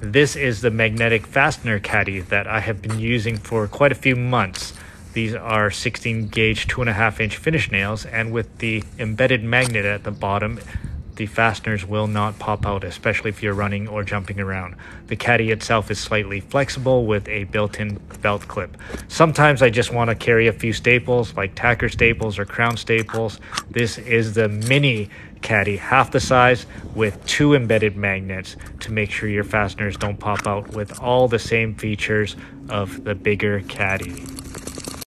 This is the magnetic fastener caddy that I have been using for quite a few months. These are 16 gauge, two and a half inch finish nails, and with the embedded magnet at the bottom, the fasteners will not pop out, especially if you're running or jumping around. The caddy itself is slightly flexible with a built-in belt clip. Sometimes I just want to carry a few staples like tacker staples or crown staples. This is the mini caddy, half the size with two embedded magnets to make sure your fasteners don't pop out with all the same features of the bigger caddy.